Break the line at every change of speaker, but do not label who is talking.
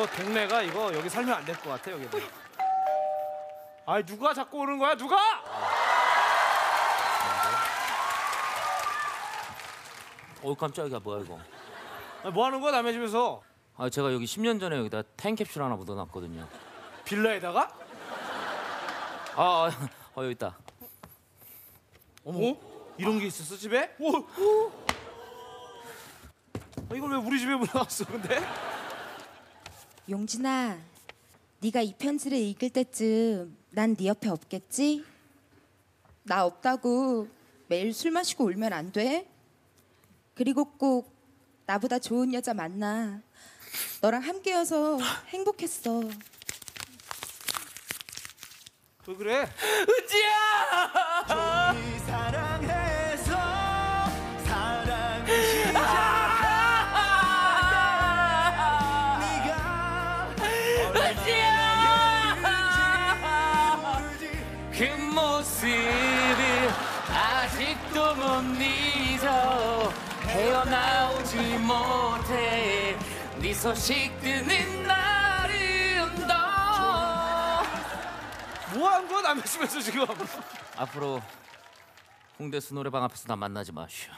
이거 동네가 이거 여기 살면 안 될 것 같아 여기. 아이 누가 자꾸 오는 거야 누가?
어 깜짝이야 뭐야 이거.
아니, 뭐 하는 거야 남의 집에서?
아 제가 여기 10년 전에 여기다 타임캡슐 하나 묻어놨거든요.
빌라에다가?
아, 아 어, 여기 있다.
어머 이런 게 있었어 집에? 오, 오. 아, 이걸 왜 우리 집에 묻어놨어 근데?
용진아, 네가 이 편지를 읽을 때쯤 난 네 옆에 없겠지? 나 없다고 매일 술 마시고 울면 안 돼. 그리고 꼭 나보다 좋은 여자 만나. 너랑 함께여서 행복했어.
왜 그래?
은지야! 그 모습을 아직도 못 잊어 헤어나오지 못해 네 소식 듣는 날은
너뭐한 거야 남의 집에서 지금?
앞으로 홍대수 노래방 앞에서 나 만나지 마시오